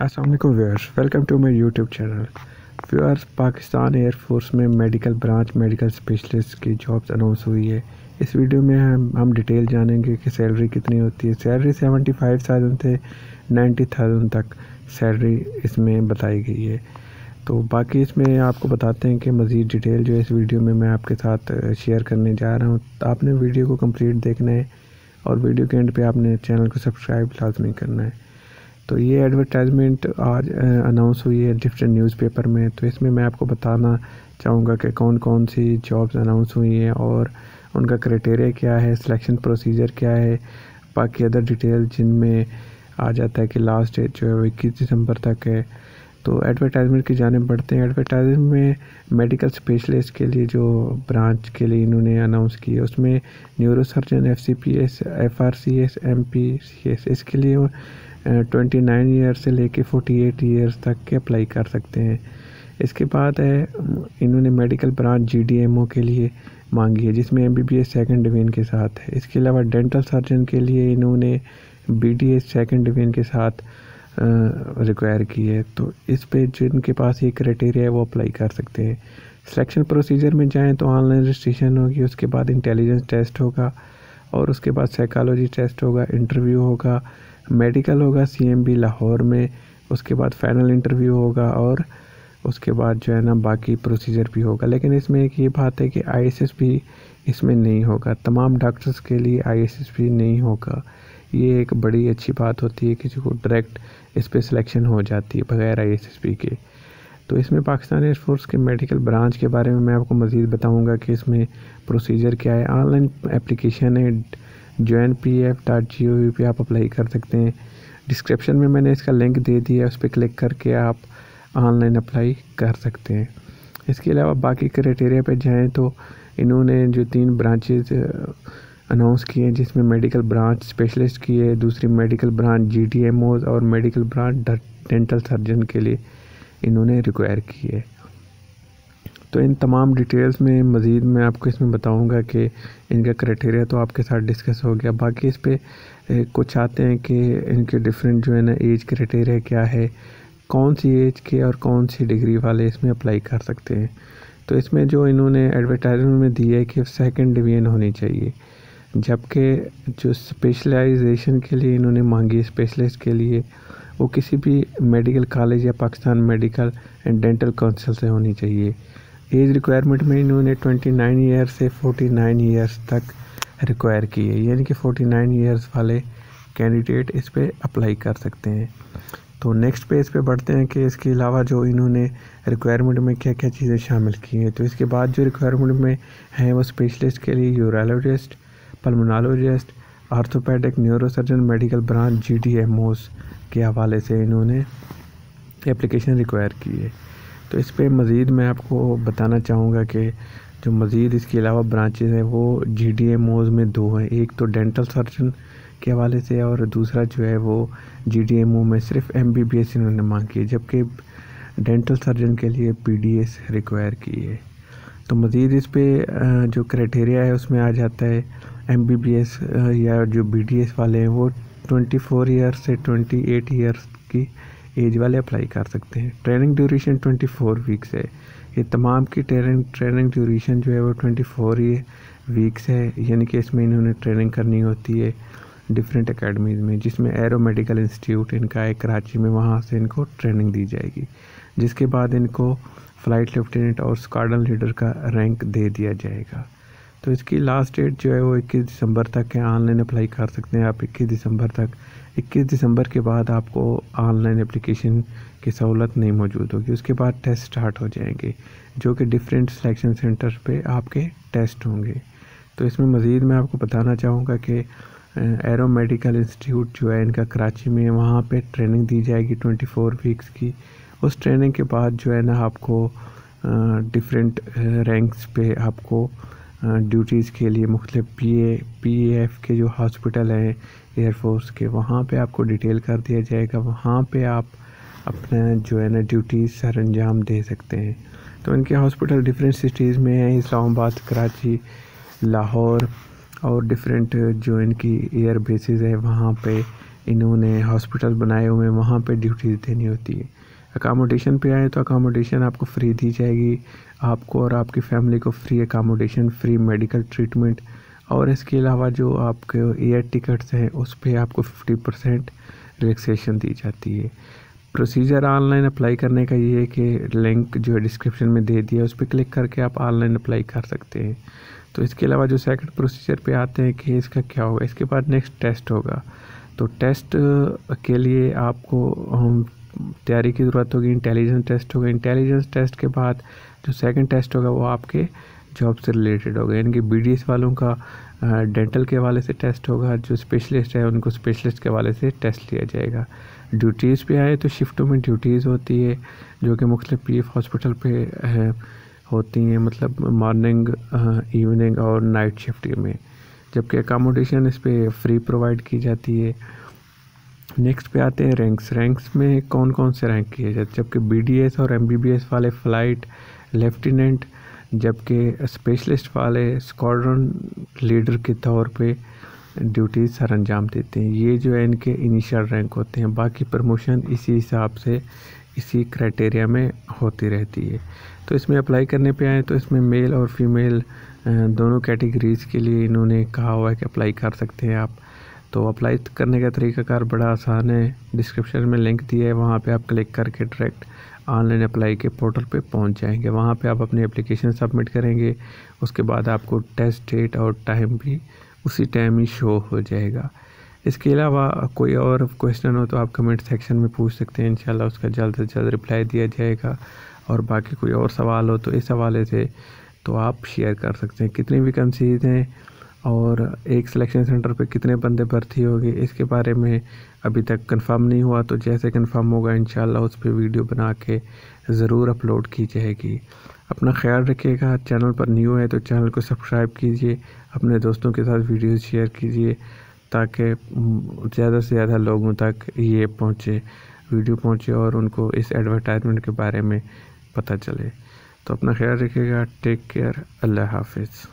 Aslam viewers welcome to my YouTube channel viewers Pakistan air force में medical branch medical specialist की jobs announce हुई है। इस video में हम हम डिटेल जानेंगे कि सैलरी कितनी होती है। सैलरी सेवेंटी फाइव थाउज़ेंड से नाइन्टी थाउज़ेंड तक सैलरी इसमें बताई गई है। तो बाकी इसमें आपको बताते हैं कि मज़ीद डिटेल जो है इस वीडियो में मैं आपके साथ शेयर करने जा रहा हूँ। तो आपने वीडियो को कंप्लीट देखना है और वीडियो के एंड पे आपने चैनल को सब्सक्राइब लाजमी करना है। तो ये एडवर्टाइजमेंट आज अनाउंस हुई है डिफरेंट न्यूज़पेपर में। तो इसमें मैं आपको बताना चाहूँगा कि कौन कौन सी जॉब्स अनाउंस हुई हैं और उनका क्राइटेरिया क्या है सिलेक्शन प्रोसीजर क्या है। बाकी अदर डिटेल जिनमें आ जाता है कि लास्ट डेट जो है वो इक्कीस दिसंबर तक है। तो एडवर्टाइजमेंट की जाने बढ़ते हैं। एडवर्टाइजमेंट में मेडिकल स्पेशलिस्ट के लिए जो ब्रांच के लिए इन्होंने अनाउंस की है, उसमें neurosurgeon F C P S F R C S M P C S इसके लिए ट्वेंटी नाइन ईयर से लेके फोर्टी एट ईयर्स तक के अप्लाई कर सकते हैं। इसके बाद है, इन्होंने medical branch G D M O के लिए मांगी है, जिसमें M B B S second division के साथ है। इसके अलावा डेंटल सर्जन के लिए इन्होंने B D S second division के साथ रिक्वायर की है। तो इस पे जिनके पास ये क्राइटेरिया है, वो अप्लाई कर सकते हैं। सिलेक्शन प्रोसीजर में जाएँ तो ऑनलाइन रजिस्ट्रेशन होगी, उसके बाद इंटेलिजेंस टेस्ट होगा। और उसके बाद साइकोलॉजी टेस्ट होगा इंटरव्यू होगा मेडिकल होगा सीएमबी लाहौर में, उसके बाद फाइनल इंटरव्यू होगा और उसके बाद जो है ना बाकी प्रोसीजर भी होगा। लेकिन इसमें एक ये बात है कि आई आईएसएस इसमें नहीं होगा। तमाम डॉक्टर्स के लिए आईएसएस नहीं होगा। ये एक बड़ी अच्छी बात होती है, किसी को डायरेक्ट इस पर सिलेक्शन हो जाती है, बगैर आई के। तो इसमें पाकिस्तान एयरफोर्स के मेडिकल ब्रांच के बारे में मैं आपको मज़ीद बताऊँगा कि इसमें प्रोसीजर क्या है। ऑनलाइन एप्लीकेशन है जो N P F dot G O V पे आप अप्लाई कर सकते हैं। डिस्क्रिप्शन में मैंने इसका लिंक दे दिया है उस पर क्लिक करके आप ऑनलाइन अप्लाई कर सकते हैं। इसके अलावा बाकी क्राइटेरिया पे जाएँ तो इन्होंने जो तीन ब्रांचेज अनाउंस किए हैं, जिसमें मेडिकल ब्रांच स्पेशलिस्ट की है, दूसरी medical branch G D M Os और मेडिकल ब्रांच डेंटल सर्जन के लिए। इन्होंने रिक्वायर की है। तो इन तमाम डिटेल्स में, मज़ीद मैं आपको इसमें बताऊँगा कि इनका क्राइटेरिया तो आपके साथ डिस्कस हो गया। बाकी इस पर कुछ आते हैं कि इनके डिफरेंट जो है ना एज क्राइटेरिया क्या है, कौन सी एज के और कौन सी डिग्री वाले इसमें अप्लाई कर सकते हैं। तो इसमें जो इन्होंने एडवर्टाइजमेंट में दी है कि सेकेंड डिवीज़न होनी चाहिए, जबकि जो स्पेशलाइजेशन के लिए इन्होंने मांगी स्पेशलिस्ट के लिए वो किसी भी मेडिकल कॉलेज या Pakistan medical and dental council से होनी चाहिए। एज रिक्वायरमेंट में इन्होंने 29 ईयर्स से 49 ईयर्स तक रिक्वायर की है। यानी कि 49 ईयर्स वाले कैंडिडेट इस पर अप्लाई कर सकते हैं। तो नेक्स्ट पे बढ़ते हैं कि इसके अलावा जो इन्होंने रिक्वायरमेंट में क्या क्या चीज़ें शामिल की हैं तो इसके बाद जो रिक्वायरमेंट में हैं वो स्पेशलिस्ट के लिए urologist pulmonologist orthopaedic neurosurgeon medical branch G D के हवाले से इन्होंने एप्लीकेशन रिक्वायर की है। तो इस पर मज़ीद मैं आपको बताना चाहूँगा कि जो मज़ीद इसके अलावा ब्रांचेज़ हैं, वो जी डी एम ओज़ में दो हैं। एक तो डेंटल सर्जन के हवाले से और दूसरा जो है वो जी डी एम ओ में सिर्फ़ एम बी बी एस इन्होंने मांग की है, जबकि डेंटल सर्जन के लिए पी डी एस रिक्वायर की है। तो मज़ीद इस पर जो क्राइटेरिया है, उसमें आ जाता है एम बी बी एस या जो बी डी एस वाले हैं, वो ट्वेंटी फोर ईयर्स से ट्वेंटी एट ईयर्स की एज वाले अप्लाई कर सकते हैं। Training duration twenty four weeks है। ये तमाम की ट्रेनिंग ट्रेनिंग ड्यूरेशन जो है वो ट्वेंटी फोर वीक्स है। यानी कि इसमें इन्होंने ट्रेनिंग करनी होती है डिफरेंट अकेडमीज़ में, जिसमें एरो मेडिकल इंस्टीट्यूट इनका है कराची में वहाँ से इनको ट्रेनिंग दी जाएगी। जिसके बाद इनको फ़्लाइट लेफ्टिनेंट और स्कार्डन लीडर का रैंक दे दिया जाएगा। तो इसकी लास्ट डेट जो है वो 21 दिसंबर तक है। ऑनलाइन अप्लाई कर सकते हैं आप 21 दिसंबर तक। 21 दिसंबर के बाद आपको ऑनलाइन एप्लीकेशन की सहूलत नहीं मौजूद होगी। उसके बाद टेस्ट स्टार्ट हो जाएँगे, जो कि डिफरेंट सिलेक्शन सेंटर पे आपके टेस्ट होंगे। तो इसमें मज़ीद मैं आपको बताना चाहूँगा कि एरो मेडिकल इंस्टीट्यूट जो है, इनका कराची में वहाँ पे ट्रेनिंग दी जाएगी 24 वीक्स की। उस ट्रेनिंग के बाद जो है ना, आपको डिफरेंट रैंक्स पे आपको ड्यूटीज़ के लिए मुख्तलिफ़ पी ए पी एफ़ के जो हॉस्पिटल हैं एयरफोर्स के, वहाँ पे आपको डिटेल कर दिया जाएगा। वहाँ पे आप अपना जो है ना ड्यूटीज़ सर अंजाम दे सकते हैं। तो इनके हॉस्पिटल डिफरेंट सिटीज़ में हैं, इस्लामाबाद, कराची, लाहौर और डिफरेंट जो इनकी एयर बेसिस है, वहाँ पे इन्होंने हॉस्पिटल बनाए हुए हैं। वहाँ पे ड्यूटीज़ देनी होती है। अकामोडेशन पे आए तो अकामोडेशन आपको फ्री दी जाएगी। आपको और आपकी फैमिली को free accommodation free medical treatment और इसके अलावा जो आपके एयर टिकट्स हैं, उस पर आपको फिफ्टी परसेंट रिलैक्सेशन दी जाती है। प्रोसीजर ऑनलाइन अप्लाई करने का ये है कि लिंक जो है डिस्क्रिप्शन में दे दिया उस पर क्लिक करके आप ऑनलाइन अप्लाई कर सकते हैं। तो इसके अलावा जो सेकंड प्रोसीजर पे आते हैं कि इसका क्या होगा? इसके बाद नेक्स्ट टेस्ट होगा। तो टेस्ट के लिए आपको तैयारी की ज़रूरत होगी इंटेलिजेंस टेस्ट होगा। इंटेलिजेंस टेस्ट के बाद जो सेकंड टेस्ट होगा वो आपके जॉब से रिलेटेड होगा। यानी कि बीडीएस वालों का डेंटल के हवाले से टेस्ट होगा, जो स्पेशलिस्ट है उनको स्पेशलिस्ट के हवाले से टेस्ट लिया जाएगा। ड्यूटीज़ पे आए तो शिफ्टों में ड्यूटीज़ होती है, जो कि मुख्तलिफ़ पी हॉस्पिटल पे है होती हैं। मतलब मॉर्निंग इवनिंग और नाइट शिफ्ट में। जबकि अकामोडेशन इस पर फ्री प्रोवाइड की जाती है। नेक्स्ट पे आते हैं रैंक्स रैंक्स में कौन कौन से रैंक किए जाते जबकि बीडीएस और एमबीबीएस वाले फ़्लाइट लेफ्टिनेंट जबकि स्पेशलिस्ट वाले स्क्वाड्रन लीडर के तौर पे ड्यूटीज़ सर अंजाम देते हैं। ये जो है इनके इनिशियल रैंक होते हैं। बाकी प्रमोशन इसी हिसाब से, इसी क्राइटेरिया में होती रहती है। तो इसमें अप्लाई करने पे आए तो इसमें मेल और फीमेल दोनों कैटेगरीज़ के लिए इन्होंने कहा हुआ है कि अप्लाई कर सकते हैं आप। तो अप्लाई करने का तरीकाकार बड़ा आसान है। डिस्क्रिप्शन में लिंक दिया है, वहाँ पे आप क्लिक करके डायरेक्ट ऑनलाइन अप्लाई के पोर्टल पे पहुँच जाएँगे। वहाँ पे आप अपनी एप्लीकेशन सबमिट करेंगे, उसके बाद आपको टेस्ट डेट और टाइम भी उसी टाइम ही शो हो जाएगा। इसके अलावा कोई और क्वेश्चन हो तो आप कमेंट सेक्शन में पूछ सकते हैं इन उसका जल्द से जल्द रिप्लाई दिया जाएगा। और बाकी कोई और सवाल हो तो इस हवाले से तो आप शेयर कर सकते हैं। कितनी वैकेंसीज हैं? और एक सिलेक्शन सेंटर पे कितने बंदे भर्ती होंगे, इसके बारे में अभी तक कंफर्म नहीं हुआ तो जैसे कंफर्म होगा इन उस पर वीडियो बना के ज़रूर अपलोड की जाएगी। अपना ख्याल रखिएगा चैनल पर न्यू है तो चैनल को सब्सक्राइब कीजिए, अपने दोस्तों के साथ वीडियो शेयर कीजिए, ताकि ज़्यादा से ज़्यादा लोगों तक ये पहुँचे वीडियो पहुँचे और उनको इस एडवर्टाइजमेंट के बारे में पता चले। तो अपना ख्याल रखिएगा टेक केयर अल्लाह हाफिज़।